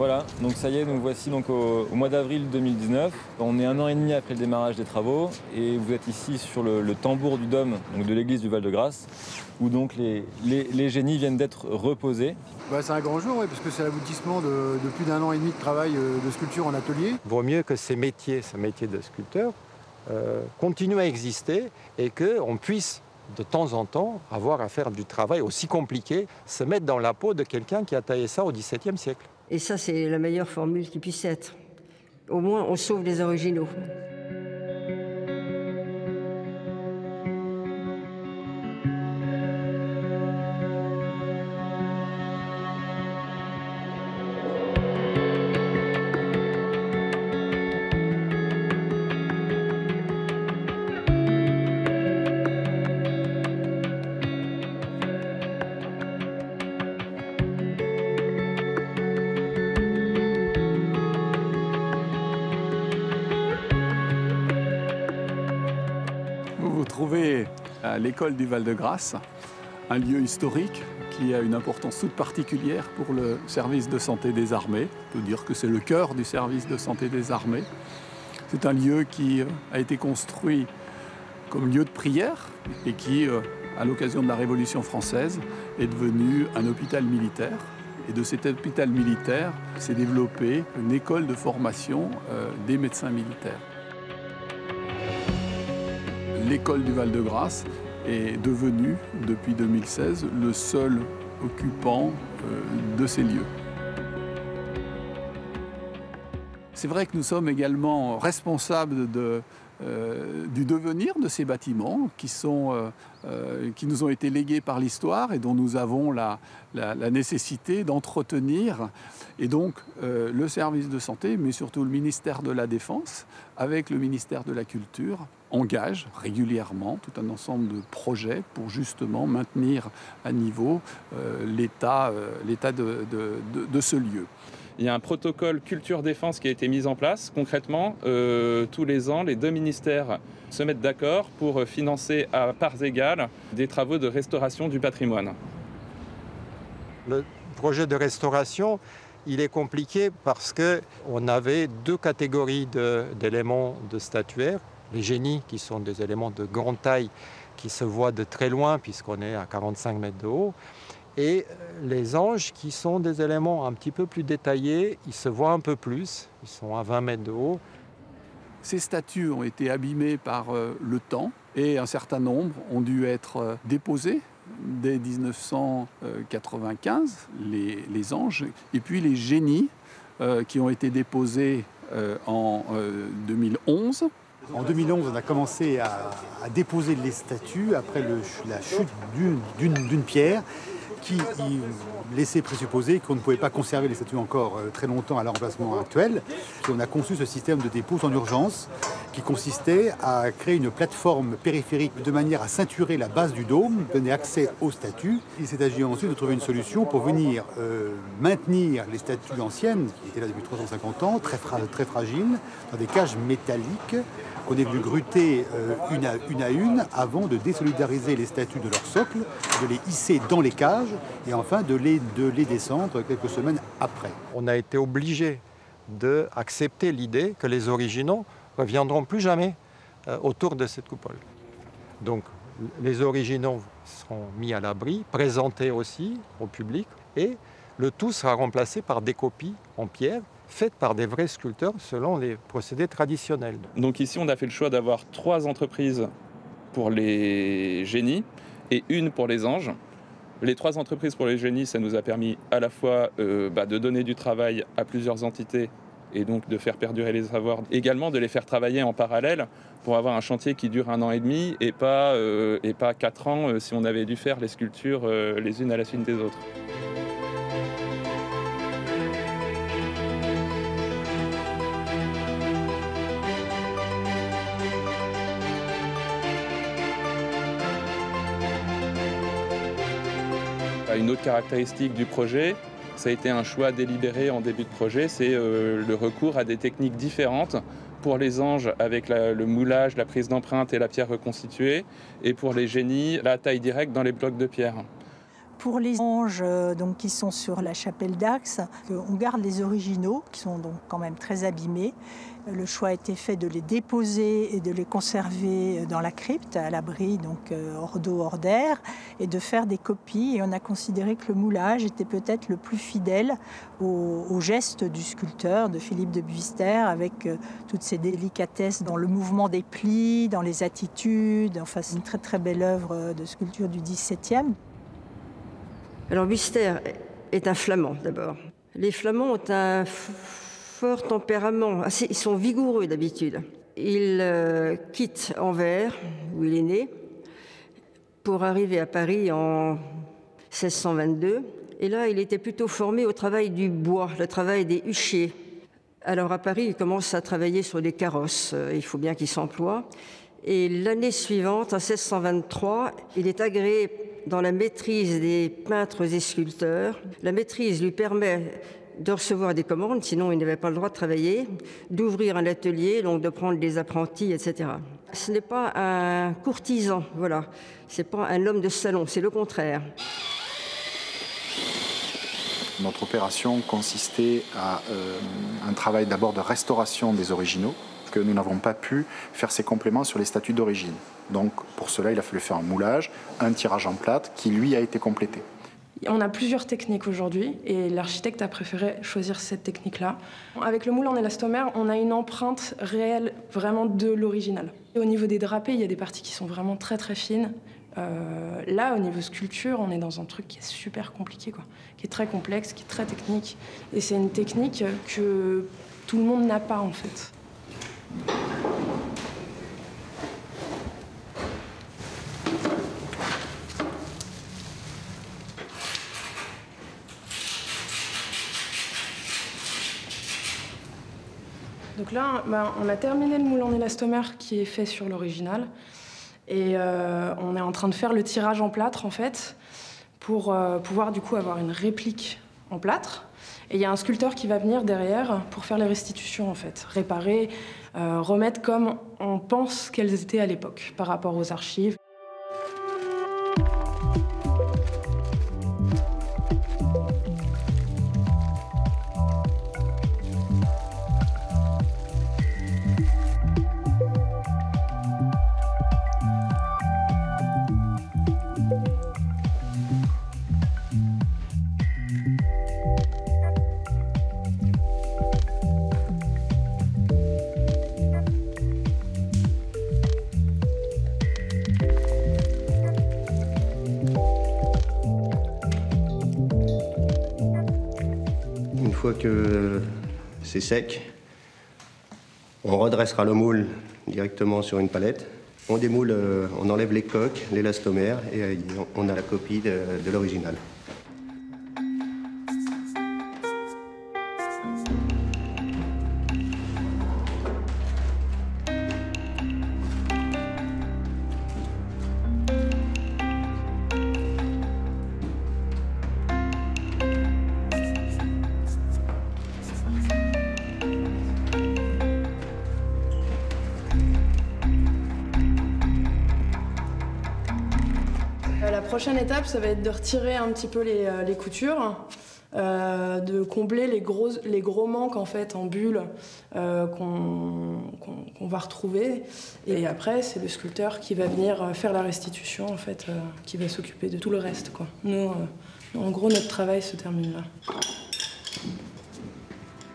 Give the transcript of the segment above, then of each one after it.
Voilà, donc ça y est, nous voici donc au, au mois d'avril 2019. On est un an et demi après le démarrage des travaux et vous êtes ici sur le, le tambour du dôme donc de l'église du Val-de-Grâce où donc les, les- les génies viennent d'être reposés. Bah, c'est un grand jour, oui, parce que c'est l'aboutissement de, de plus d'un an et demi de travail euh, de sculpture en atelier. vaut mieux que ces métiers, ce métier de sculpteur, euh, continuent à exister et qu'on puisse de temps en temps avoir à faire du travail aussi compliqué, se mettre dans la peau de quelqu'un qui a taillé ça au XVIIe siècle. Et ça, c'est la meilleure formule qui puisse être. Au moins, on sauve les originaux. L'école du Val-de-Grâce, un lieu historique qui a une importance toute particulière pour le service de santé des armées. On peut dire que c'est le cœur du service de santé des armées. C'est un lieu qui euh, a été construit comme lieu de prière et qui, euh, à l'occasion de la Révolution française, est devenu un hôpital militaire. Et de cet hôpital militaire s'est développée une école de formation euh, des médecins militaires l'école du Val-de-Grâce est devenue, depuis 2016, le seul occupant euh, de ces lieux. C'est vrai que nous sommes également responsables euh, du devenir de ces bâtiments qui, sont, euh, qui nous ont été légués par l'histoire et dont nous avons la, nécessité d'entretenir. Et donc le service de santé, mais surtout le ministère de la Défense, avec le ministère de la Culture, engage régulièrement tout un ensemble de projets pour justement maintenir à niveau euh, l'état euh, de- de- de- de ce lieu. Il y a un protocole culture-défense qui a été mis en place. Concrètement, euh, tous les ans, les deux ministères se mettent d'accord pour financer à parts égales des travaux de restauration du patrimoine. Le projet de restauration, il est compliqué parce qu'on avait deux catégories de- d'éléments de, statuaire. Les génies, qui sont des éléments de grande taille, qui se voient de très loin, puisqu'on est à 45 mètres de haut. Et euh, les anges, qui sont des éléments un petit peu plus détaillés, ils se voient un peu plus, ils sont à 20 mètres de haut. Ces statues ont été abîmées par euh, le temps et un certain nombre ont dû être euh, déposées dès 1995, les, anges, et puis les génies qui ont été déposés en euh, 2011. En 2011, on a commencé à, déposer les statues après la chute d'une pierre qui laissait présupposer qu'on ne pouvait pas conserver les statues encore euh, très longtemps à leur emplacement actuel. Et on a conçu ce système de dépôt en urgence qui consistait à créer une plateforme périphérique de manière à ceinturer la base du dôme, donner accès aux statues. Il s'est agi ensuite de trouver une solution pour venir euh, maintenir les statues anciennes, qui étaient là depuis 350 ans, très, fra- très fragiles, dans des cages métalliques qu'on est venu gruter euh, une à une avant de désolidariser les statues de leur socle, de les hisser dans les cages et enfin de les, de les descendre quelques semaines après. On a été obligé d'accepter l'idée que les originaux reviendront plus jamais euh, autour de cette coupole. Donc les originaux seront mis à l'abri, présentés aussi au public, et le tout sera remplacé par des copies en pierre faites par des vrais sculpteurs selon les procédés traditionnels. Donc ici, on a fait le choix d'avoir trois entreprises pour les génies et une pour les anges. Les trois entreprises pour les génies, ça nous a permis à la fois euh, bah, de donner du travail à plusieurs entités et donc de faire perdurer les savoirs, également de les faire travailler en parallèle pour avoir un chantier qui dure un an et demi et pas, euh, quatre ans euh, si on avait dû faire les sculptures les unes à la suite des autres. Une autre caractéristique du projet, ça a été un choix délibéré en début de projet, c'est euh, le recours à des techniques différentes pour les anges avec le moulage, la prise d'empreinte et la pierre reconstituée, et pour les génies, la taille directe dans les blocs de pierre. Pour les anges euh, donc, qui sont sur la chapelle d'Axe, on garde les originaux, qui sont donc quand même très abîmés. Le choix a été fait de les déposer et de les conserver dans la crypte, à l'abri, donc euh, hors d'eau, hors d'air, et de faire des copies. Et on a considéré que le moulage était peut-être le plus fidèle au, geste du sculpteur, de Philippe de Buister, avec euh, toutes ces délicatesses dans le mouvement des plis, dans les attitudes. Enfin, c'est une très très belle œuvre de sculpture du XVIIe. Alors Buster est un flamand d'abord. Les flamands ont un fort tempérament. ils sont vigoureux d'habitude. Il euh, quitte Anvers, où il est né, pour arriver à Paris en 1622. Et là, il était plutôt formé au travail du bois, le travail des huchers. Alors à Paris, il commence à travailler sur des carrosses. Euh, il faut bien qu'il s'emploie. Et l'année suivante, en 1623, il est agréé dans la maîtrise des peintres et sculpteurs. La maîtrise lui permet de recevoir des commandes, sinon il n'avait pas le droit de travailler, d'ouvrir un atelier, donc de prendre des apprentis, etc. Ce n'est pas un courtisan, voilà. C'est pas un homme de salon, c'est le contraire. Notre opération consistait à euh, un travail d'abord de restauration des originaux, que nous n'avons pas pu faire ces compléments sur les statuts d'origine. Donc pour cela, il a fallu faire un moulage, un tirage en plate qui lui a été complété. On a plusieurs techniques aujourd'hui et l'architecte a préféré choisir cette technique-là. Avec le moule en élastomère, on a une empreinte réelle vraiment de l'original. Au niveau des drapés, il y a des parties qui sont vraiment très très fines. Euh, là, au niveau sculpture, on est dans un truc qui est super compliqué, quoi, qui est très complexe, qui est très technique. Et c'est une technique que tout le monde n'a pas en fait. Donc là, bah, on a terminé le moule en élastomère qui est fait sur l'original. Et euh, on est en train de faire le tirage en plâtre, en fait, pour euh, pouvoir du coup avoir une réplique en plâtre. Et il y a un sculpteur qui va venir derrière pour faire les restitutions, en fait, réparer, remettre comme on pense qu'elles étaient à l'époque par rapport aux archives. C'est sec, on redressera le moule directement sur une palette. On démoule, euh, on enlève les coques, l'élastomère et euh, on a la copie de, de l'original. Ça va être de retirer un petit peu les, euh, coutures, euh, de combler les gros, les gros manques en fait en bulles euh, qu'on va retrouver. Et après, c'est le sculpteur qui va venir faire la restitution en fait, qui va s'occuper de tout le reste. Quoi. Nous, en gros, notre travail se termine là.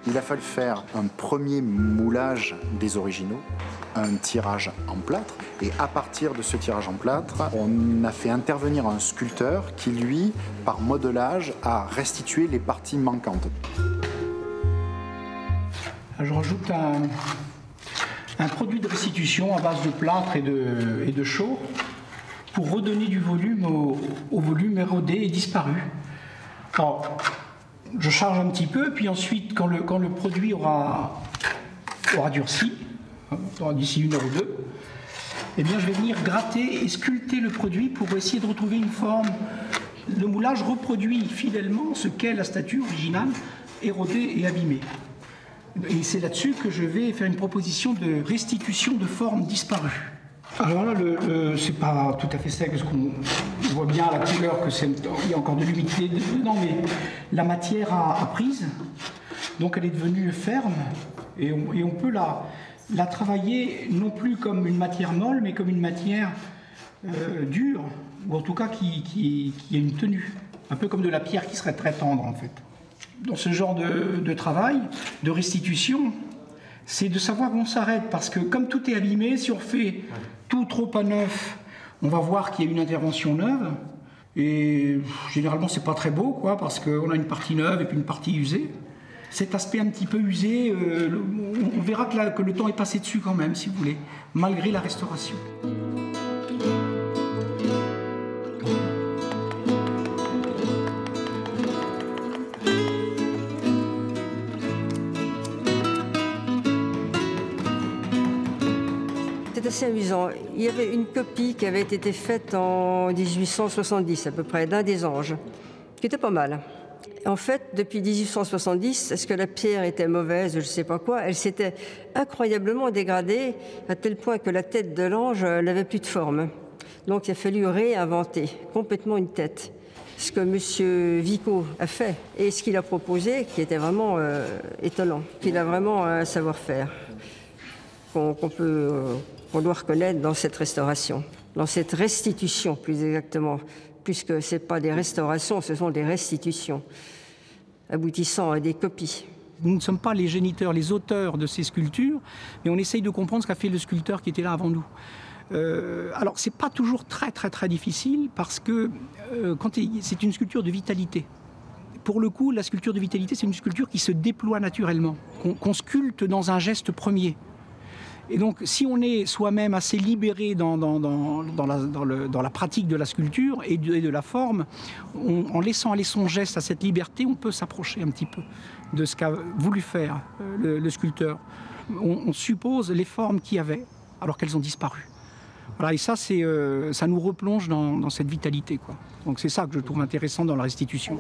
Il a fallu faire un premier moulage des originaux, un tirage en plâtre, et à partir de ce tirage en plâtre, on a fait intervenir un sculpteur qui, lui, par modelage, a restitué les parties manquantes. Je rajoute un, produit de restitution à base de plâtre et de, chaux pour redonner du volume au, volume érodé et disparu. Je charge un petit peu, puis ensuite, quand le, quand produit aura, aura durci, hein, d'ici une heure ou deux, eh bien, je vais venir gratter et sculpter le produit pour essayer de retrouver une forme. Le moulage reproduit fidèlement ce qu'est la statue originale, érodée et abîmée. Et c'est là-dessus que je vais faire une proposition de restitution de formes disparues. Alors là, le, c'est pas tout à fait sec, parce qu'on voit bien la couleur que c'est. Il y a encore de l'humidité dedans, mais la matière a, prise, donc elle est devenue ferme, et on, peut la, travailler non plus comme une matière molle, mais comme une matière euh, dure, ou en tout cas qui, a une tenue, un peu comme de la pierre qui serait très tendre en fait. Dans ce genre de travail, de restitution, c'est de savoir où on s'arrête, parce que comme tout est abîmé, si on fait tout trop à neuf, on va voir qu'il y a une intervention neuve. Et généralement, c'est pas très beau, quoi, parce qu'on a une partie neuve et puis une partie usée. Cet aspect un petit peu usé, euh, on verra que le temps est passé dessus quand même, si vous voulez, malgré la restauration. Assez amusant. Il y avait une copie qui avait été faite en 1870 à peu près d'un des anges, qui était pas mal. En fait, depuis 1870, est-ce que la pierre était mauvaise, je ne sais pas quoi, elle s'était incroyablement dégradée à tel point que la tête de l'ange n'avait plus de forme. Donc il a fallu réinventer complètement une tête. Ce que M. Vico a fait et ce qu'il a proposé, qui était vraiment euh, étonnant, qu'il a vraiment un savoir-faire qu'on peut euh, on doit reconnaître dans cette restauration, dans cette restitution plus exactement, puisque ce n'est pas des restaurations, ce sont des restitutions, aboutissant à des copies. Nous ne sommes pas les géniteurs, les auteurs de ces sculptures, mais on essaye de comprendre ce qu'a fait le sculpteur qui était là avant nous. Euh, alors, c'est pas toujours très très très difficile parce que euh, c'est une sculpture de vitalité. Pour le coup, la sculpture de vitalité, c'est une sculpture qui se déploie naturellement, qu'on sculpte dans un geste premier. Et donc, si on est soi-même assez libéré dans, la, pratique de la sculpture et de, la forme, en laissant aller son geste à cette liberté, on peut s'approcher un petit peu de ce qu'a voulu faire euh, le, sculpteur. On, suppose les formes qu'il y avait, alors qu'elles ont disparu. Voilà, et ça, euh, ça nous replonge dans, cette vitalité. Donc c'est ça que je trouve intéressant dans la restitution.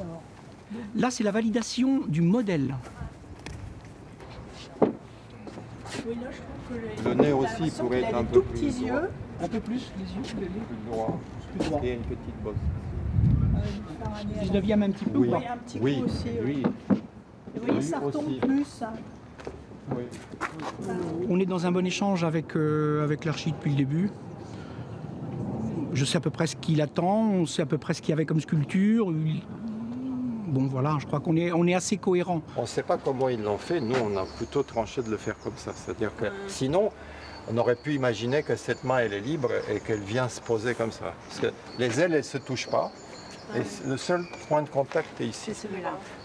Là, c'est la validation du modèle. Oui, là, je le nez aussi pourrait être un peu plus petits yeux. Un peu plus, les yeux, plus droit. Plus droit. Et une petite bosse. 19e un petit peu Oui, un petit oui. Peu aussi, oui. Vous voyez, ça retombe plus. Oui. On est dans un bon échange avec, euh, avec l'archi depuis le début. Je sais à peu près ce qu'il attend, on sait à peu près ce qu'il y avait comme sculpture bon voilà, je crois qu'on est, on est assez cohérent. On ne sait pas comment ils l'ont fait, nous on a plutôt tranché de le faire comme ça. C'est-à-dire que sinon, on aurait pu imaginer que cette main elle est libre et qu'elle vient se poser comme ça. Parce que les ailes elles ne se touchent pas. Et le seul point de contact est ici.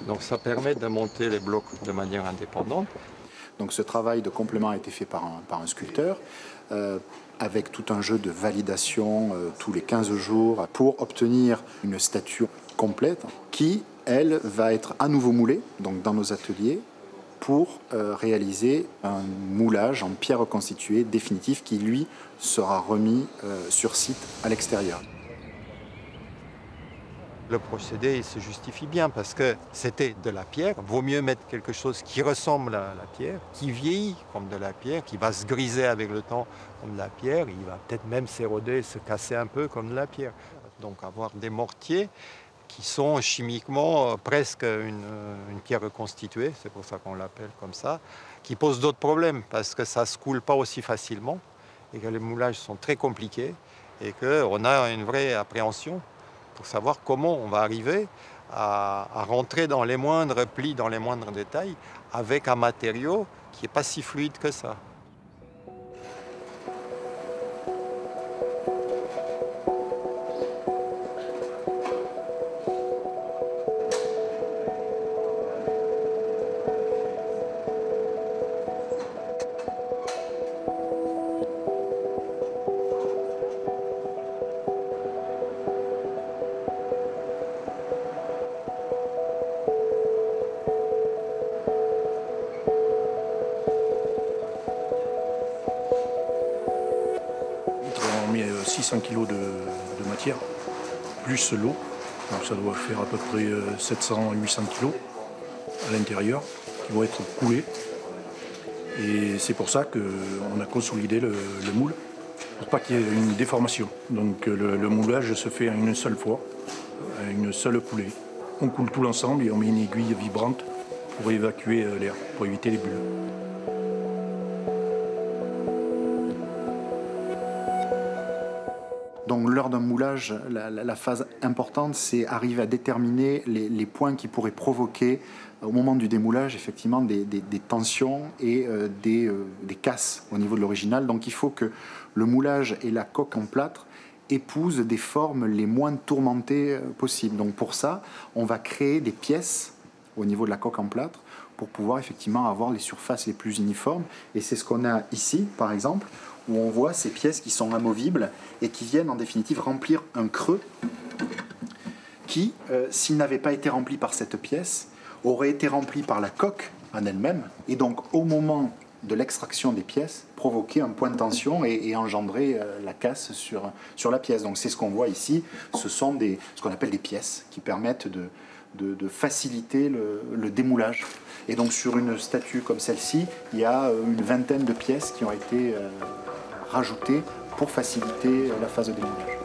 Donc ça permet de monter les blocs de manière indépendante. Donc ce travail de complément a été fait par un, par un sculpteur. Euh, avec tout un jeu de validation euh, tous les 15 jours pour obtenir une statue complète qui elle, va être à nouveau moulée donc dans nos ateliers pour euh, réaliser un moulage en pierre reconstituée définitif qui, lui, sera remis euh, sur site à l'extérieur. Le procédé se justifie bien parce que c'était de la pierre. Vaut mieux mettre quelque chose qui ressemble à la pierre, qui vieillit comme de la pierre, qui va se griser avec le temps comme de la pierre. Il va peut-être même s'éroder, se casser un peu comme de la pierre. Donc avoir des mortiers qui sont chimiquement euh, presque une, pierre reconstituée, c'est pour ça qu'on l'appelle comme ça, qui pose d'autres problèmes parce que ça ne se coule pas aussi facilement et que les moulages sont très compliqués et qu'on a une vraie appréhension pour savoir comment on va arriver à, rentrer dans les moindres plis, dans les moindres détails, avec un matériau qui n'est pas si fluide que ça. À peu près 700-800 euh, kg à l'intérieur qui vont être coulés. Et c'est pour ça qu'on a consolidé le, moule pour pas qu'il y ait une déformation. Donc le, le moulage se fait en une seule fois, à une seule coulée. On coule tout l'ensemble et on met une aiguille vibrante pour évacuer euh, l'air, pour éviter les bulles. Donc lors d'un moulage, la, phase importante, c'est arriver à déterminer les, points qui pourraient provoquer, euh, au moment du démoulage, effectivement, des, tensions et euh, des, euh, des casses au niveau de l'original. Donc il faut que le moulage et la coque en plâtre épousent des formes les moins tourmentées possibles. Donc pour ça, on va créer des pièces au niveau de la coque en plâtre pour pouvoir effectivement avoir les surfaces les plus uniformes. Et c'est ce qu'on a ici, par exemple, où on voit ces pièces qui sont amovibles et qui viennent en définitive remplir un creux qui, euh, s'il n'avait pas été rempli par cette pièce, aurait été rempli par la coque en elle-même. Et donc au moment de l'extraction des pièces, provoquer un point de tension et, engendrer euh, la casse sur, la pièce. Donc c'est ce qu'on voit ici, ce sont des, ce qu'on appelle des pièces qui permettent de, de, faciliter le, démoulage. Et donc sur une statue comme celle-ci, il y a euh, une vingtaine de pièces qui ont été rajoutées pour faciliter la phase de démoulage.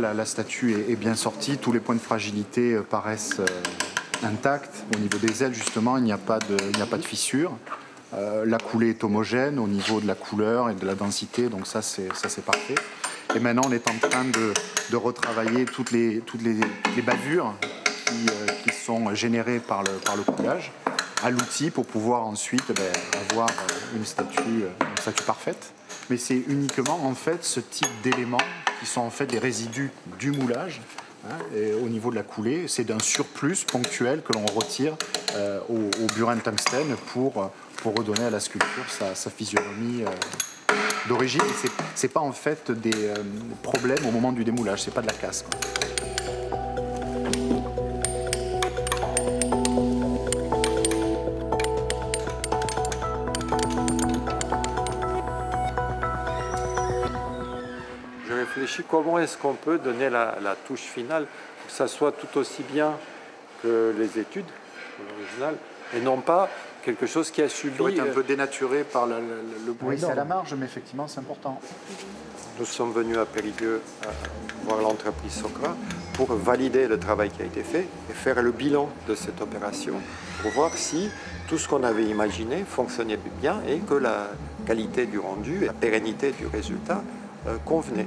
La, statue est, bien sortie. Tous les points de fragilité euh, paraissent euh, intacts. Au niveau des ailes, justement, il n'y a pas de, il fissure. Euh, la coulée est homogène au niveau de la couleur et de la densité, donc ça, c'est, parfait. Et maintenant, on est en train de, retravailler toutes les, toutes les, bavures qui, sont générées par le, par coulage à l'outil pour pouvoir ensuite ben, avoir une statue, une statue parfaite. Mais c'est uniquement en fait ce type d'éléments sont en fait des résidus du moulage. hein, au niveau de la coulée, c'est d'un surplus ponctuel que l'on retire euh, au, burin de tungstène pour, pour redonner à la sculpture sa, physionomie euh, d'origine. Et C'est, c'est pas en fait des euh, problèmes au moment du démoulage, c'est pas de la casse. Comment est-ce qu'on peut donner la, la touche finale, que ça soit tout aussi bien que les études, l'original, et non pas quelque chose qui a subi. Qui un euh, peu dénaturé par le, le- le bruit. Oui, c'est à la marge, mais effectivement, c'est important. Nous sommes venus à Périgueux euh, voir l'entreprise Socra pour valider le travail qui a été fait et faire le bilan de cette opération pour voir si tout ce qu'on avait imaginé fonctionnait bien et que la qualité du rendu et la pérennité du résultat euh, convenaient.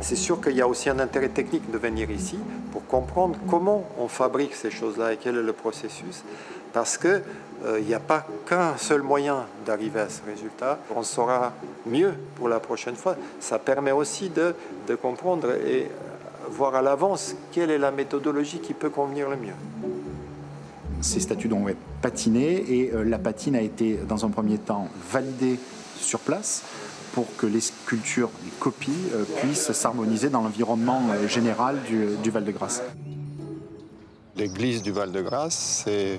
C'est sûr qu'il y a aussi un intérêt technique de venir ici pour comprendre comment on fabrique ces choses-là et quel est le processus, parce qu'il n'y a pas qu'un seul moyen d'arriver à ce résultat. On saura mieux pour la prochaine fois. Ça permet aussi de, comprendre et euh, voir à l'avance quelle est la méthodologie qui peut convenir le mieux. Ces statues donc être patinées et euh, la patine a été dans un premier temps validée sur place pour que les sculptures, les copies euh, puissent s'harmoniser dans l'environnement euh, général du, du Val-de-Grâce. L'église du Val-de-Grâce, c'est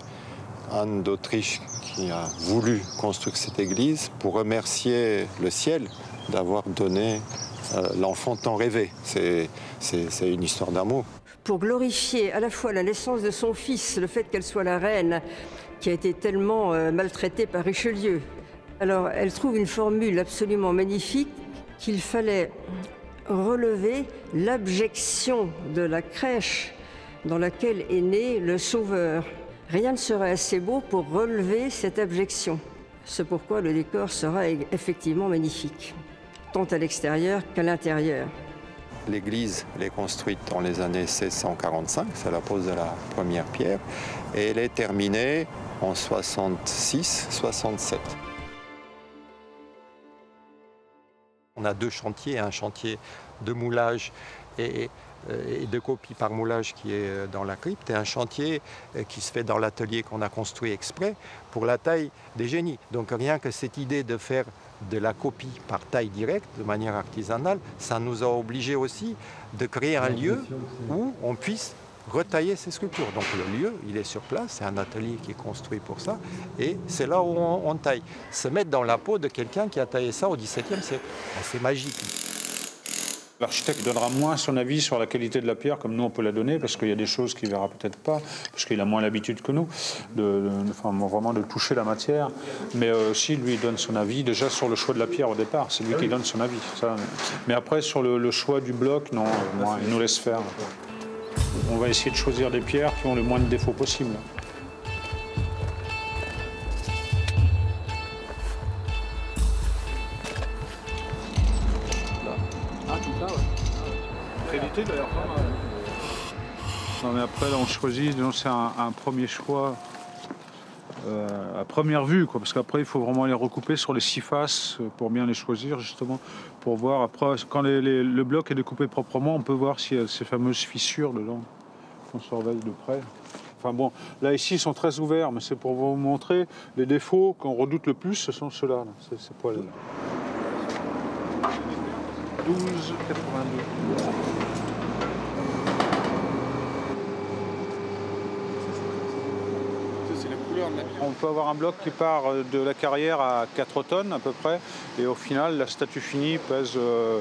Anne d'Autriche qui a voulu construire cette église pour remercier le ciel d'avoir donné euh, l'enfant tant rêvé. C'est une histoire d'amour. pour glorifier à la fois la naissance de son fils, le fait qu'elle soit la reine, qui a été tellement euh, maltraitée par Richelieu. Alors, elle trouve une formule absolument magnifique qu'il fallait relever l'abjection de la crèche dans laquelle est né le Sauveur. Rien ne serait assez beau pour relever cette abjection. C'est pourquoi le décor sera effectivement magnifique, tant à l'extérieur qu'à l'intérieur. L'église, est construite dans les années 1645, c'est la pose de la première pierre, et elle est terminée en 66-67. On a deux chantiers, un chantier de moulage et, euh, et de copie par moulage qui est euh, dans la crypte, et un chantier euh, qui se fait dans l'atelier qu'on a construit exprès pour la taille des génies. Donc rien que cette idée de faire de la copie par taille directe, de manière artisanale, ça nous a obligés aussi de créer un lieu où on puisse retailler ces sculptures. Donc le lieu, il est sur place, c'est un atelier qui est construit pour ça, et c'est là où on, on, taille. Se mettre dans la peau de quelqu'un qui a taillé ça au XVIIe, c'est assez magique. L'architecte donnera moins son avis sur la qualité de la pierre, comme nous on peut la donner, parce qu'il y a des choses qu'il verra peut-être pas, parce qu'il a moins l'habitude que nous, de, de, enfin, vraiment de toucher la matière. Mais euh, si lui donne son avis, déjà sur le choix de la pierre au départ, c'est lui qui donne son avis. Ça. Mais après sur le, le, choix du bloc, non, moi, il nous laisse faire. On va essayer de choisir des pierres qui ont le moins de défauts possible. d'ailleurs pas mal. Non mais après là on choisit, c'est un, un, premier choix euh, à première vue, quoi, parce qu'après il faut vraiment les recouper sur les six faces pour bien les choisir justement, pour voir après quand le bloc est découpé proprement, on peut voir s'il y a ces fameuses fissures dedans qu'on surveille de près. Enfin bon, là ici ils sont très ouverts, mais c'est pour vous montrer les défauts qu'on redoute le plus, ce sont ceux-là, ces, ces poils-là. 12,82. On peut avoir un bloc qui part de la carrière à 4 tonnes à peu près, et au final, la statue finie pèse euh,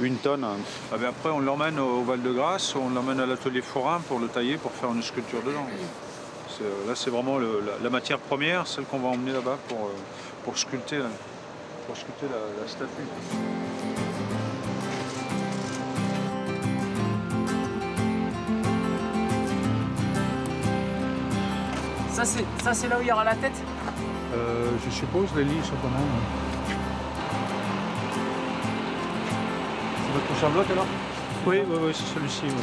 une tonne. Ah ben après, on l'emmène au Val-de-Grâce, on l'emmène à l'atelier forain pour le tailler, pour faire une sculpture dedans. Là, c'est vraiment la, matière première, celle qu'on va emmener là-bas pour, euh, sculpter, la statue. Ça, c'est là où il y aura la tête euh, Je suppose, les lits sont quand même. C'est votre prochain bloc alors Oui, oui, oui c'est celui-ci. Oui.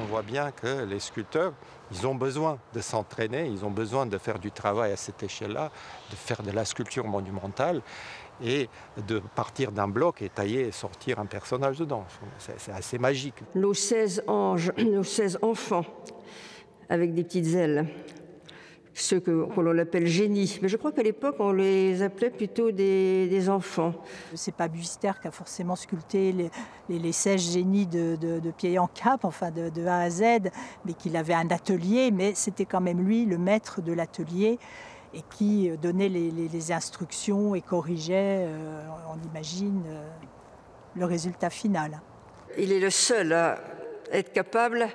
On voit bien que les sculpteurs, ils ont besoin de s'entraîner, ils ont besoin de faire du travail à cette échelle-là, de faire de la sculpture monumentale et de partir d'un bloc et tailler et sortir un personnage dedans. C'est assez magique. Nos 16 anges, nos 16 enfants avec des petites ailes, ceux que, que l'on appelle génies. Mais je crois qu'à l'époque, on les appelait plutôt des, des enfants. C'est pas Buster qui a forcément sculpté les, les, les 16 génies de, de, de pied en cap, enfin de, de A à Z, mais qu'il avait un atelier, mais c'était quand même lui le maître de l'atelier et qui donnait les, instructions et corrigeait, euh, on imagine, euh, le résultat final. Il est le seul à être capable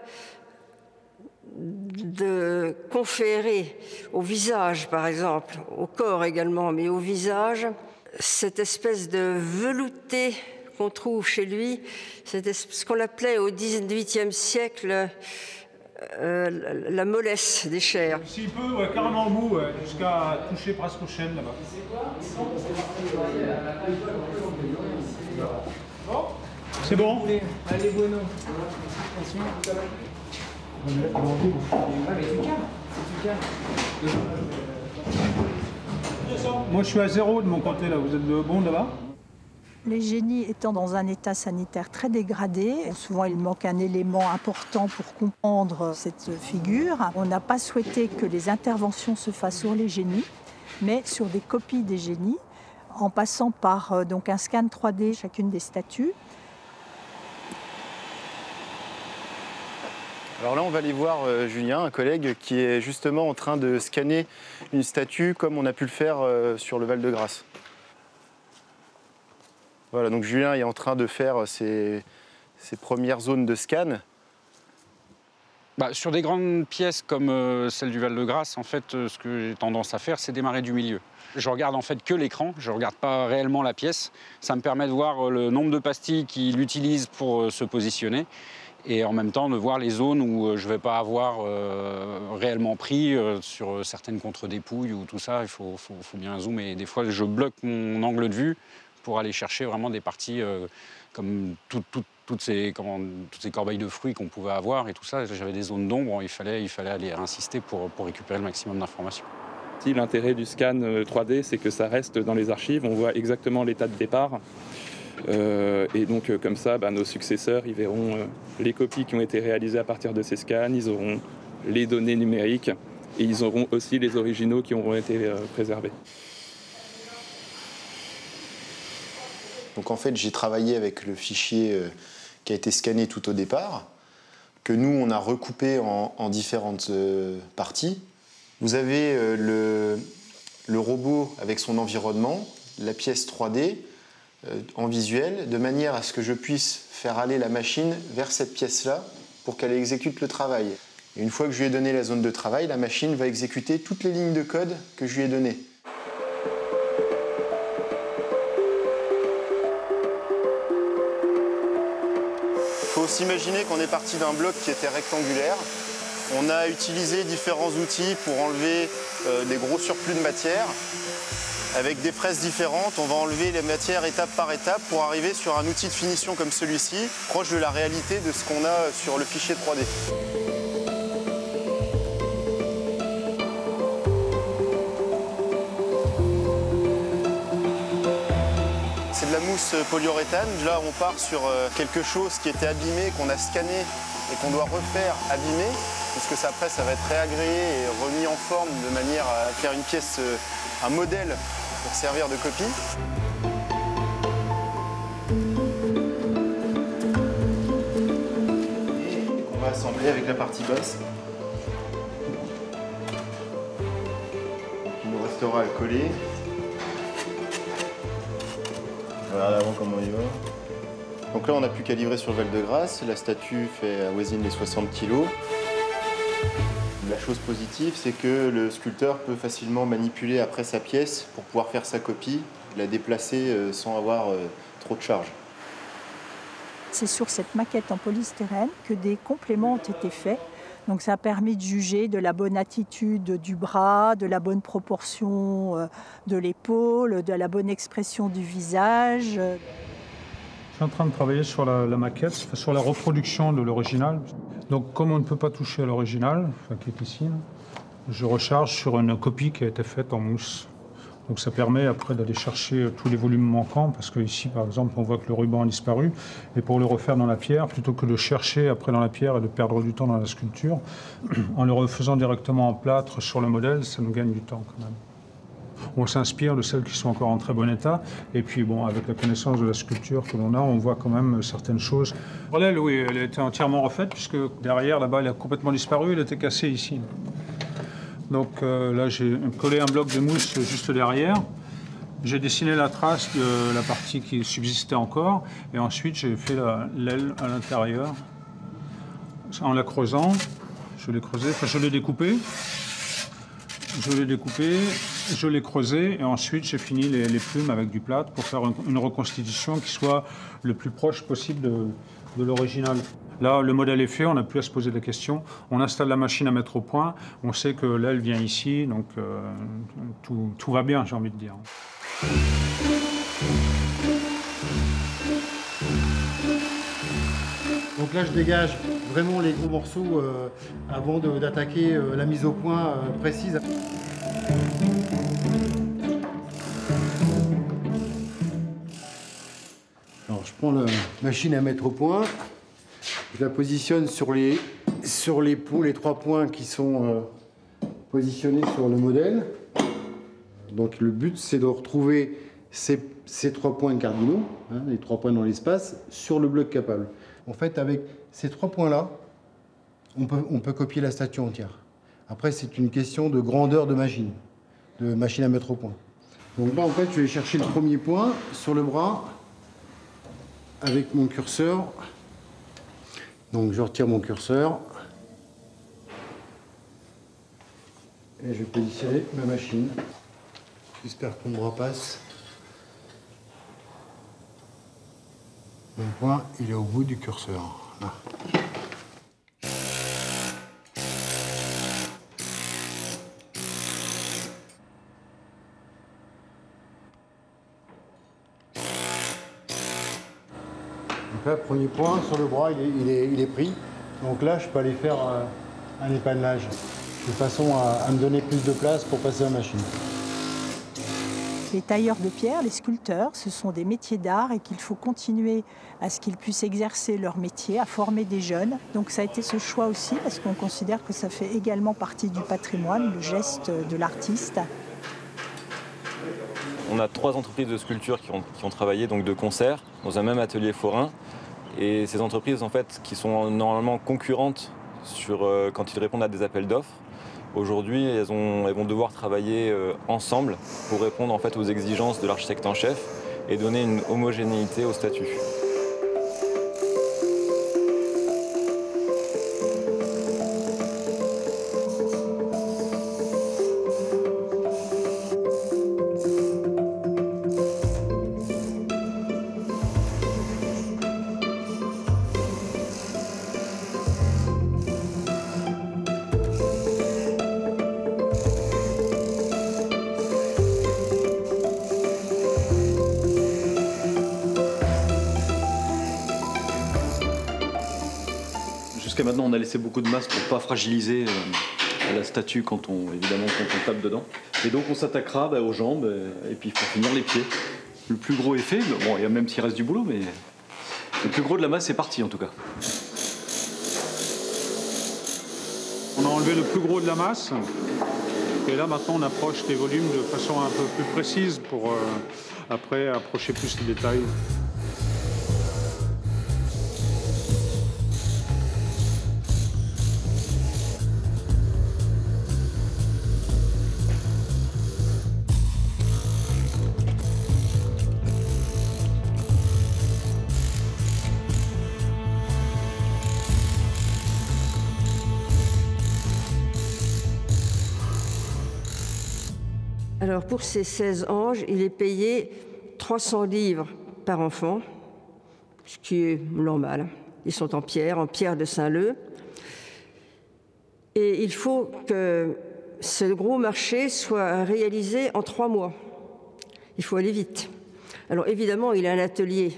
de conférer au visage, par exemple, au corps également, mais au visage, cette espèce de velouté qu'on trouve chez lui, ce qu'on appelait au XVIIIe siècle euh, la mollesse des chairs. S'il peut, ouais, carrément mou, ouais, jusqu'à toucher presque aux chaînes là-bas. C'est bon Allez, bueno. Moi je suis à zéro de mon côté là, vous êtes bon là-bas? Les génies étant dans un état sanitaire très dégradé, souvent il manque un élément important pour comprendre cette figure. On n'a pas souhaité que les interventions se fassent sur les génies, mais sur des copies des génies, en passant par donc un scan 3D chacune des statues. Alors là, on va aller voir euh, Julien, un collègue qui est justement en train de scanner une statue comme on a pu le faire euh, sur le Val-de-Grâce. Voilà, donc Julien est en train de faire ses, premières zones de scan. Bah, sur des grandes pièces comme euh, celle du Val-de-Grâce, en fait, euh, ce que j'ai tendance à faire, c'est démarrer du milieu. Je regarde en fait que l'écran, je ne regarde pas réellement la pièce. Ça me permet de voir le nombre de pastilles qu'il utilise pour euh, se positionner et en même temps de voir les zones où je ne vais pas avoir euh, réellement pris euh, sur certaines contre-dépouilles ou tout ça. Il faut, faut, bien zoomer. Des fois, je bloque mon angle de vue pour aller chercher vraiment des parties euh, comme tout, tout, toutes, ces, corbeilles de fruits qu'on pouvait avoir et tout ça. J'avais des zones d'ombre, il fallait, il fallait aller insister pour, récupérer le maximum d'informations. Si l'intérêt du scan 3D, c'est que ça reste dans les archives, on voit exactement l'état de départ. Euh, et donc euh, comme ça, bah, nos successeurs, ils verront euh, les copies qui ont été réalisées à partir de ces scans, ils auront les données numériques et ils auront aussi les originaux qui auront été préservés. Donc en fait, j'ai travaillé avec le fichier qui a été scanné tout au départ, que nous, on a recoupé en, différentes parties. Vous avez le, le robot avec son environnement, la pièce 3D, euh, en visuel, de manière à ce que je puisse faire aller la machine vers cette pièce-là pour qu'elle exécute le travail. Et une fois que je lui ai donné la zone de travail, la machine va exécuter toutes les lignes de code que je lui ai données. Faut s'imaginer qu'on est parti d'un bloc qui était rectangulaire. On a utilisé différents outils pour enlever euh, des gros surplus de matière avec des presses différentes. On va enlever les matières étape par étape pour arriver sur un outil de finition comme celui-ci, proche de la réalité de ce qu'on a sur le fichier 3D. Polyuréthane. Là, on part sur euh, quelque chose qui était abîmé, qu'on a scanné et qu'on doit refaire abîmé, parce que ça, après, ça va être réagréé et remis en forme de manière à faire une pièce, euh, un modèle pour servir de copie. on va assembler avec la partie basse. Il nous restera à coller. Voilà l'avant comment il va. Donc là on n'a plus qu'à livrer sur le Val-de-Grâce. La statue fait avoisine les 60 kg. La chose positive, c'est que le sculpteur peut facilement manipuler après sa pièce pour pouvoir faire sa copie, la déplacer euh, sans avoir euh, trop de charge. C'est sur cette maquette en polystyrène que des compléments ont été faits. Donc ça a permis de juger de la bonne attitude du bras, de la bonne proportion euh, de l'épaule, de la bonne expression du visage. Je suis en train de travailler sur la, maquette, sur la reproduction de l'original. Donc comme on ne peut pas toucher à l'original, qui est ici, je recharge sur une copie qui a été faite en mousse. Donc ça permet après d'aller chercher tous les volumes manquants, parce que ici par exemple on voit que le ruban a disparu, et pour le refaire dans la pierre, plutôt que de chercher après dans la pierre et de perdre du temps dans la sculpture, en le refaisant directement en plâtre sur le modèle, ça nous gagne du temps quand même on s'inspire de celles qui sont encore en très bon état. Et puis, bon, avec la connaissance de la sculpture que l'on a, on voit quand même certaines choses. L'aile, oui, elle était entièrement refaite, puisque derrière, là-bas, elle a complètement disparu, elle était cassée ici. Donc euh, là, j'ai collé un bloc de mousse juste derrière. J'ai dessiné la trace de la partie qui subsistait encore, et ensuite j'ai fait l'aile à l'intérieur en la creusant. Je l'ai creusé, enfin je l'ai découpé. Je l'ai découpé, je l'ai creusé et ensuite j'ai fini les, plumes avec du plâtre pour faire une, reconstitution qui soit le plus proche possible de, l'original. Là, le modèle est fait, on n'a plus à se poser des questions. On installe la machine à mettre au point, on sait que l'aile vient ici, donc euh, tout, va bien, j'ai envie de dire. Donc là, je dégage vraiment les gros morceaux euh, avant d'attaquer euh, la mise au point précise. Alors, je prends la machine à mettre au point. Je la positionne sur les, sur les, les trois points qui sont positionnés sur le modèle. Donc le but, c'est de retrouver ces, trois points cardinaux, hein, les trois points dans l'espace, sur le bloc capable. En fait, avec ces trois points-là, on peut, on peut copier la statue entière. Après, c'est une question de grandeur de machine, de machine à mettre au point. Donc là, en fait, je vais chercher le premier point sur le bras avec mon curseur. Donc je retire mon curseur et je vais positionner ma machine. J'espère que mon bras passe. Mon point, il est au bout du curseur. Là, premier point sur le bras, il est, il est, pris. Donc là, je peux aller faire euh, un épannage de façon à, à me donner plus de place pour passer la machine. Les tailleurs de pierre, les sculpteurs, ce sont des métiers d'art et qu'il faut continuer à ce qu'ils puissent exercer leur métier, à former des jeunes. Donc ça a été ce choix aussi parce qu'on considère que ça fait également partie du patrimoine, le geste de l'artiste. On a trois entreprises de sculpture qui ont, qui ont travaillé donc de concert dans un même atelier forain. Et ces entreprises, en fait, qui sont normalement concurrentes sur, euh, quand ils répondent à des appels d'offres, aujourd'hui, elles, ont- elles vont devoir travailler euh, ensemble pour répondre en fait aux exigences de l'architecte en chef et donner une homogénéité au statut. De masse pour pas fragiliser euh, la statue quand on, évidemment, quand on tape dedans. Et donc, on s'attaquera bah, aux jambes euh, et puis pour finir les pieds. Le plus gros est fait, bon, il y a même s'il reste du boulot, mais le plus gros de la masse est parti en tout cas. On a enlevé le plus gros de la masse. Et là, maintenant, on approche les volumes de façon un peu plus précise pour euh, après approcher plus les détails. Pour ces 16 anges, il est payé 300 livres par enfant, ce qui est normal. Ils sont en pierre, en pierre de Saint-Leu. Et il faut que ce gros marché soit réalisé en trois mois. Il faut aller vite. Alors évidemment, il a un atelier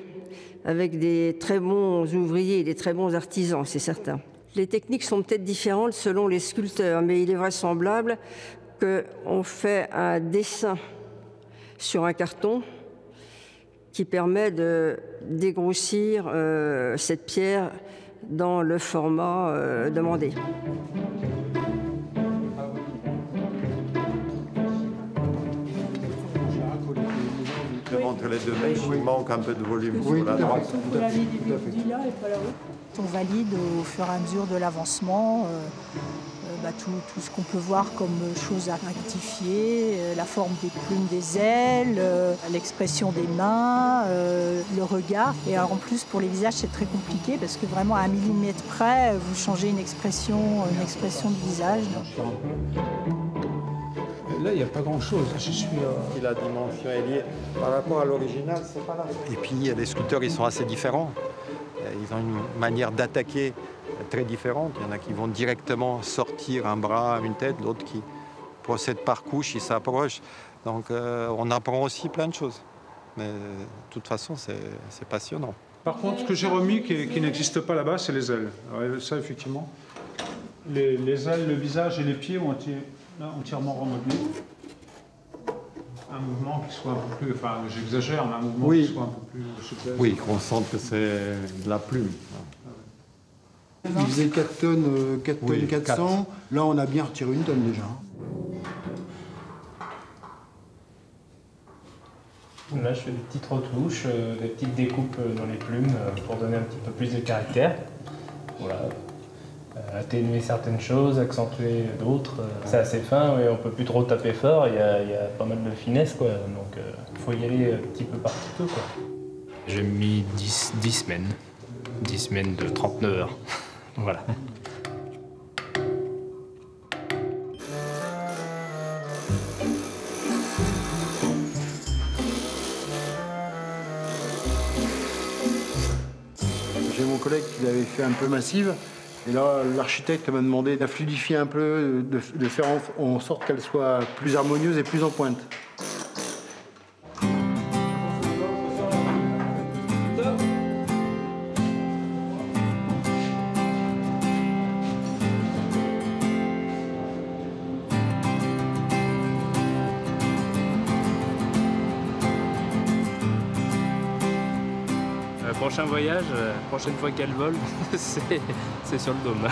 avec des très bons ouvriers, des très bons artisans, c'est certain. Les techniques sont peut-être différentes selon les sculpteurs, mais il est vraisemblable qu'on fait un dessin sur un carton qui permet de dégrossir euh, cette pierre dans le format euh, demandé. Entre les deux mèches, il manque un peu de volume sur la droite. Vous l'avez dit là et pas là-haut. On valide au fur et à mesure de l'avancement euh, bah, tout, tout ce qu'on peut voir comme choses à rectifier, euh, la forme des plumes des ailes, euh, l'expression des mains, euh, le regard. Et alors, en plus, pour les visages, c'est très compliqué parce que vraiment à un millimètre près, vous changez une expression, une expression de visage. Là, il n'y a pas grand-chose. Je suis. La dimension est liée par rapport à l'original, c'est pas là. Et puis les sculpteurs, ils sont assez différents. Euh, Ils ont une manière d'attaquer très différente. Il y en a qui vont directement sortir un bras, une tête, d'autres qui procèdent par couche, ils s'approchent. Donc euh, on apprend aussi plein de choses. Mais de toute façon, c'est c'est passionnant. Par contre, ce que j'ai remis qui, qui n'existe pas là-bas, c'est les ailes. Alors, ça, effectivement. Les, les ailes, le visage et les pieds ont été là, entièrement remodelés. Un mouvement qui soit un peu plus. Enfin, j'exagère, mais un mouvement Oui. qui soit un peu plus souple. Oui, qu'on sente que c'est de la plume. Il faisait 4 tonnes, euh, 4 Oui, tonnes 400. Là, on a bien retiré une tonne déjà. Là, je fais des petites retouches, euh, des petites découpes euh, dans les plumes euh, pour donner un petit peu plus de caractère. Voilà. Euh, atténuer certaines choses, accentuer d'autres. euh, c'est assez fin, et on peut plus trop taper fort. Il y a, il y a pas mal de finesse, quoi. Donc, il faut y aller un petit peu par petit peu, quoi. J'ai mis 10, 10 semaines. 10 semaines de 39 heures. Voilà. J'ai mon collègue qui l'avait fait un peu massive. Et là, l'architecte m'a demandé de la fluidifier un peu, de, faire en sorte qu'elle soit plus harmonieuse et plus en pointe. La prochaine fois qu'elle vole, c'est sur le dôme.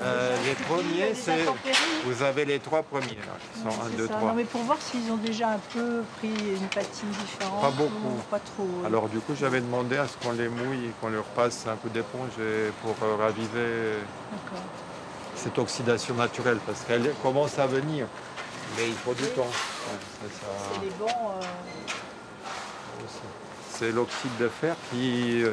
Euh, les premiers, c'est. Vous avez les trois premiers, là, qui sont 1, C'est 2, ça. 3. Non, mais pour voir s'ils ont déjà un peu pris une patine différente. Pas beaucoup. ou Pas trop. oui. Alors du coup, j'avais demandé à ce qu'on les mouille et qu'on leur passe un coup d'éponge pour euh, raviver D'accord. Cette oxydation naturelle, parce qu'elle commence à venir, mais il faut du temps. Ouais, c'est les euh, C'est l'oxyde de fer qui, euh,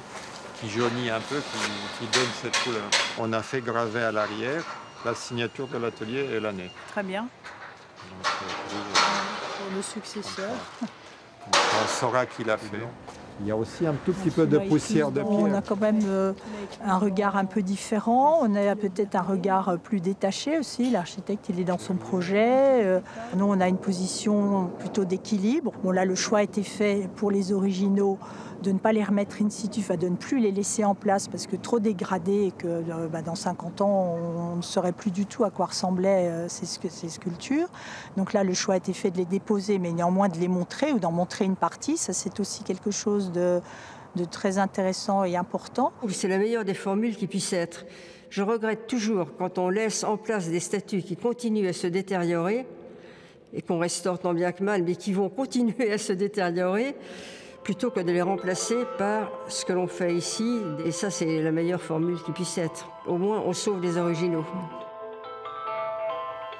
qui jaunit un peu, qui, qui donne cette couleur. On a fait graver à l'arrière la signature de l'atelier et l'année. Très bien. Donc, euh, Pour le successeur. on saura qui l'a fait. Il y a aussi un tout petit peu de poussière de On a quand même euh, un regard un peu différent. On a peut-être un regard euh, plus détaché aussi. L'architecte, il est dans son projet. Euh, Nous, on a une position plutôt d'équilibre. Bon, là, le choix a été fait pour les originaux de ne pas les remettre in situ, de ne plus les laisser en place parce que trop dégradés et que euh, bah, dans 50 ans, on ne saurait plus du tout à quoi ressemblaient euh, ces sculptures. Donc là, le choix a été fait de les déposer, mais néanmoins de les montrer ou d'en montrer une partie. Ça, c'est aussi quelque chose de, de très intéressant et important. C'est la meilleure des formules qui puisse être. Je regrette toujours quand on laisse en place des statues qui continuent à se détériorer et qu'on restaure tant bien que mal, mais qui vont continuer à se détériorer plutôt que de les remplacer par ce que l'on fait ici. Et ça, c'est la meilleure formule qui puisse être. Au moins, on sauve les originaux.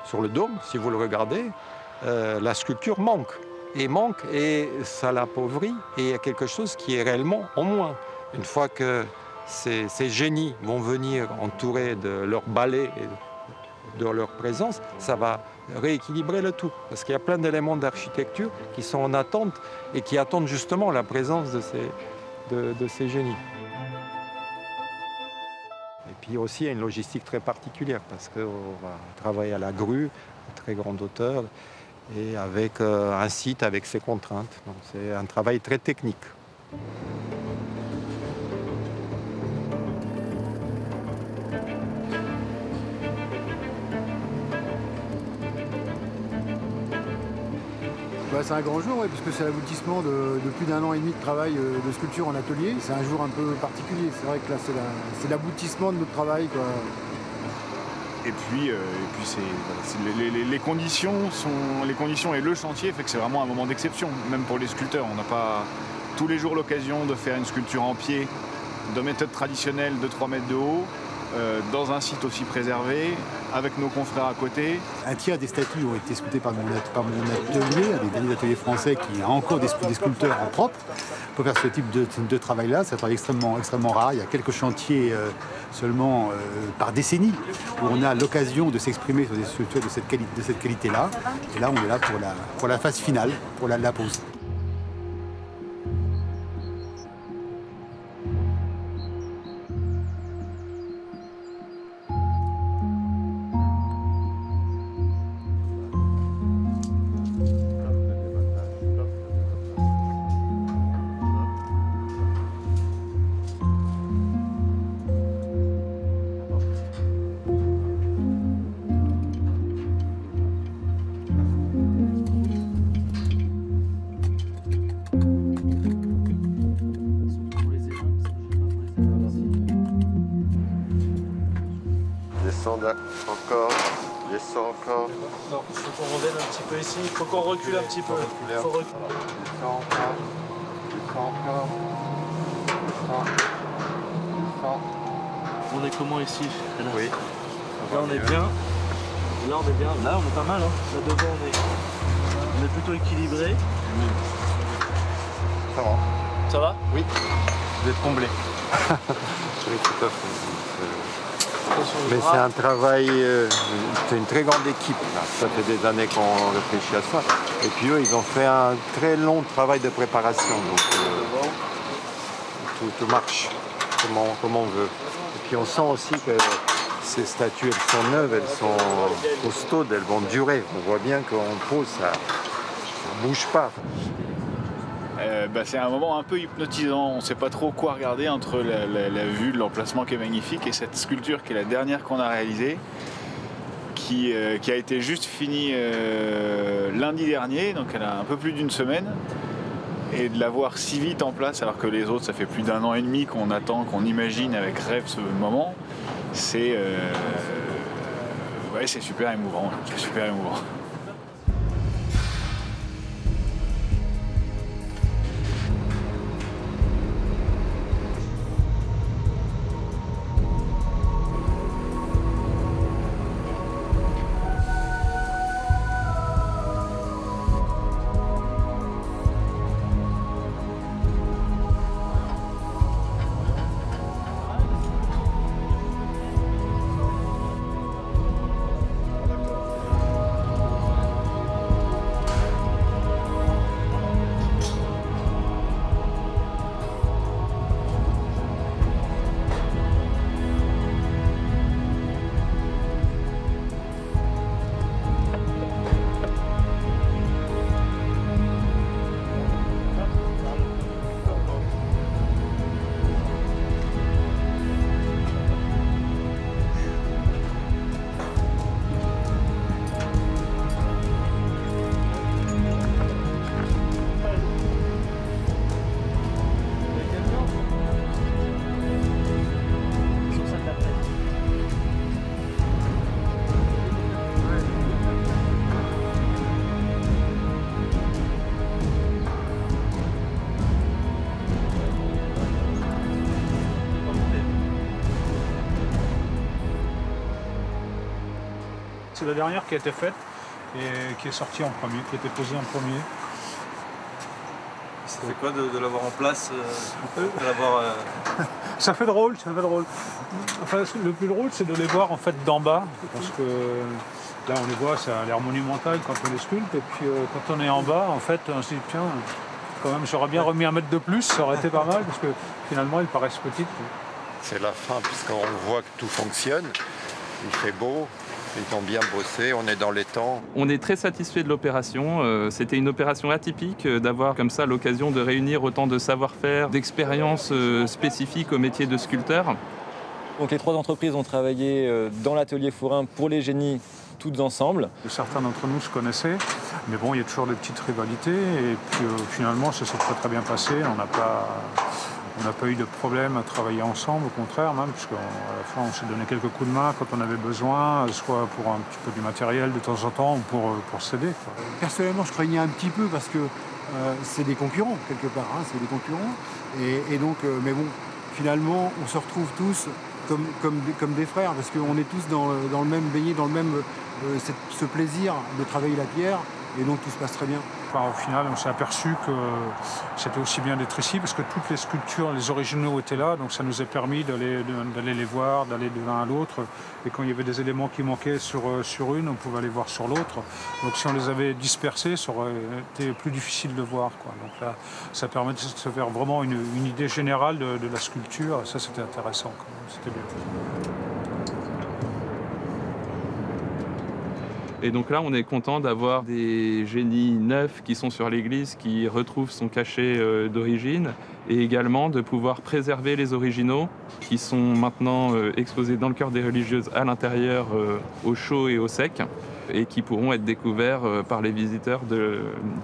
Sur le dôme, si vous le regardez, euh, la sculpture manque. Et manque, et ça l'appauvrit, et il y a quelque chose qui est réellement en moins. Une fois que ces, génies vont venir entourés de leur balai et de leur présence, ça va rééquilibrer le tout. Parce qu'il y a plein d'éléments d'architecture qui sont en attente et qui attendent justement la présence de ces, génies. Et puis aussi, il y a une logistique très particulière parce qu'on va travailler à la grue, à très grande hauteur, et avec euh, un site avec ses contraintes. C'est un travail très technique. Bah, c'est un grand jour, ouais, parce c'est l'aboutissement de, plus d'un an et demi de travail euh, de sculpture en atelier. C'est un jour un peu particulier. C'est vrai que là, c'est la- c'est l'aboutissement de notre travail. Quoi. Et puis, euh, et puis c'est, les conditions sont, les conditions et le chantier fait que c'est vraiment un moment d'exception, même pour les sculpteurs. On n'a pas tous les jours l'occasion de faire une sculpture en pied de méthode traditionnelle de 3 mètres de haut, euh, dans un site aussi préservé, avec nos confrères à côté. Un tiers des statues ont été sculptées par mon, par atelier, un des derniers ateliers français qui a encore des, sculpteurs en propre pour faire ce type de, travail-là. C'est un travail extrêmement, extrêmement rare. Il y a quelques chantiers euh, seulement euh, par décennie où on a l'occasion de s'exprimer sur des sculptures de cette, qualité-là. Et là, on est là pour la, pour la phase finale, pour la, la pose. Descends là, encore, descends encore. Non, il faut qu'on revienne un petit peu ici. Il faut qu'on recule un petit peu. Il faut reculer. Descends encore, descends encore, descends, descends. On est comment ici Là. Oui. Là on est bien. Là on est bien. Là on est pas mal. Hein. Là devant on est, on est plutôt équilibré. Ça va. Ça va? Oui. Vous êtes comblé. oui, tout à fait. Mais c'est un travail, euh, c'est une très grande équipe. Ça fait des années qu'on réfléchit à ça. Et puis eux, ils ont fait un très long travail de préparation. Donc euh, tout, marche comme on, on veut. Et puis on sent aussi que ces statues, elles sont neuves, elles sont costaudes, elles vont durer. On voit bien qu'on pose, ça ne bouge pas. Euh, bah, c'est un moment un peu hypnotisant. On ne sait pas trop quoi regarder entre la, vue, l'emplacement qui est magnifique et cette sculpture qui est la dernière qu'on a réalisée. qui, euh, a été juste finie euh, lundi dernier, donc elle a un peu plus d'une semaine. Et de la voir si vite en place, alors que les autres, ça fait plus d'un an et demi qu'on attend, qu'on imagine avec rêve ce moment, c'est. C'est super émouvant. C'est la dernière qui a été faite et qui est sortie en premier, qui a été posée en premier. Ça fait quoi de, de l'avoir en place euh, de l'avoir, euh, Ça fait drôle, ça fait drôle. Enfin, le plus drôle, c'est de les voir en fait d'en bas, parce que là, on les voit, ça a l'air monumental quand on les sculpte, et puis euh, quand on est en bas, en fait, on se dit tiens, quand même, j'aurais bien remis un mètre de plus, ça aurait été pas mal, parce que finalement, ils paraissent petites. C'est la fin, puisqu'on voit que tout fonctionne. Il fait beau, ils ont bien bossé, on est dans les temps. On est très satisfait de l'opération. Euh, C'était une opération atypique euh, d'avoir comme ça l'occasion de réunir autant de savoir-faire, d'expériences euh, spécifiques au métier de sculpteur. Donc les trois entreprises ont travaillé dans l'atelier forain pour les génies toutes ensemble. Certains d'entre nous se connaissaient, mais bon, il y a toujours des petites rivalités, et puis euh, finalement, ça s'est très très bien passé. On n'a pas, on n'a pas eu de problème à travailler ensemble, au contraire, même, puisqu'à la fin, on s'est donné quelques coups de main quand on avait besoin, soit pour un petit peu du matériel de temps en temps, ou pour, euh, pour s'aider. Personnellement, je craignais un petit peu parce que euh, c'est des concurrents, quelque part, hein, c'est des concurrents. Et, donc, euh, mais bon, finalement, on se retrouve tous comme, comme, des, comme des frères, parce qu'on est tous dans, dans le même baigné, dans le même ce plaisir de travailler la pierre, et donc tout se passe très bien. Enfin, au final, on s'est aperçu que c'était aussi bien d'être ici parce que toutes les sculptures, les originaux étaient là, donc ça nous a permis d'aller les voir, d'aller de l'un à l'autre. Et quand il y avait des éléments qui manquaient sur, euh, sur une, on pouvait aller voir sur l'autre. Donc si on les avait dispersés, ça aurait été plus difficile de voir. Donc là, ça permet de se faire vraiment une, une idée générale de, de la sculpture. Ça, c'était intéressant. C'était bien. Et donc là, on est content d'avoir des génies neufs qui sont sur l'église, qui retrouvent son cachet euh, d'origine, et également de pouvoir préserver les originaux qui sont maintenant euh, exposés dans le cœur des religieuses à l'intérieur, euh, au chaud et au sec, et qui pourront être découverts par les visiteurs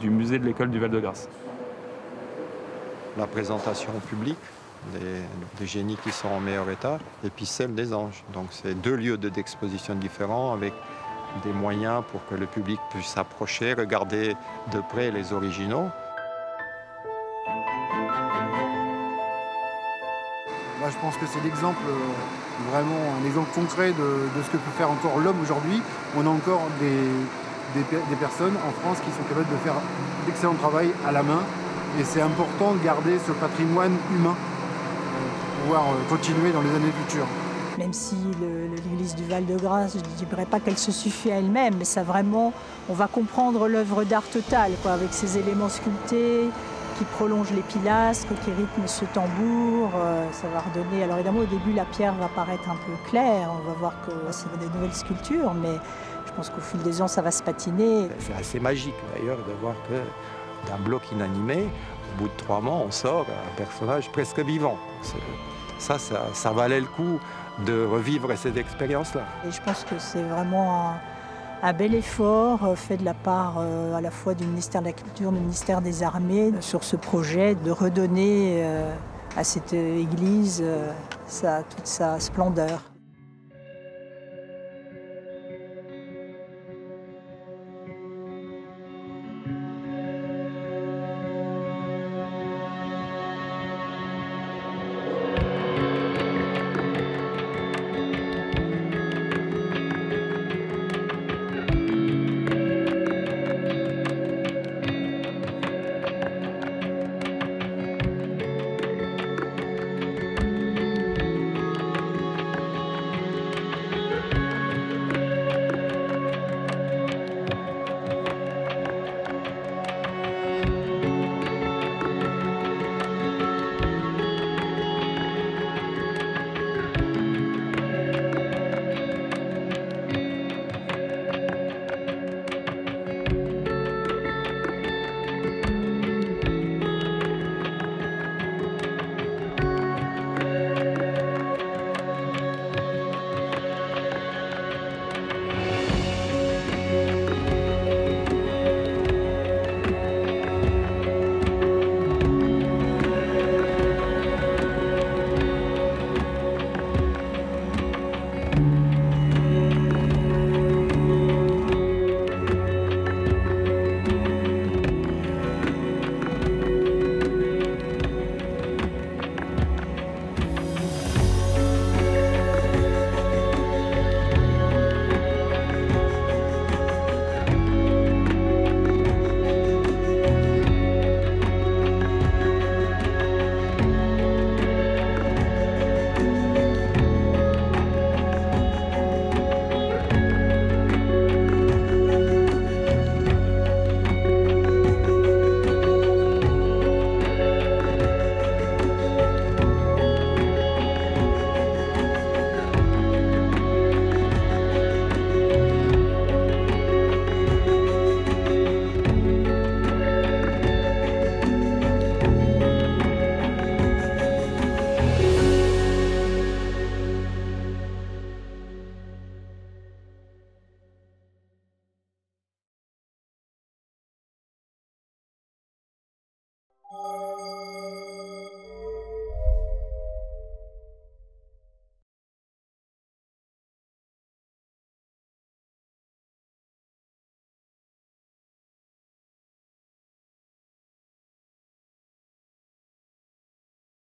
du musée de l'école du Val-de-Grâce. La présentation au public des, des génies qui sont en meilleur état, et puis celle des anges. Donc c'est deux lieux de- d'exposition différents avec des moyens pour que le public puisse s'approcher, regarder de près les originaux. Je pense que c'est l'exemple, euh, vraiment un exemple concret de, ce que peut faire encore l'homme aujourd'hui. On a encore des, des personnes en France qui sont capables de faire d'excellent travail à la main. Et c'est important de garder ce patrimoine humain euh, pour pouvoir euh, continuer dans les années futures. Même si l'église du Val-de-Grâce, je ne dirais pas qu'elle se suffit à elle-même, mais ça vraiment, on va comprendre l'œuvre d'art totale, quoi, avec ces éléments sculptés qui prolongent les pilastres, qui rythment ce tambour. euh, ça va redonner. Alors évidemment, au début, la pierre va paraître un peu claire. On va voir que c'est des nouvelles sculptures, mais je pense qu'au fil des ans, ça va se patiner. C'est assez magique d'ailleurs de voir que d'un bloc inanimé, au bout de trois mois, on sort un personnage presque vivant. Ça, ça, ça valait le coup de revivre cette expérience-là. Et je pense que c'est vraiment un, bel effort euh, fait de la part euh, à la fois du ministère de la Culture, du ministère des Armées sur ce projet de redonner euh, à cette église sa, toute sa splendeur.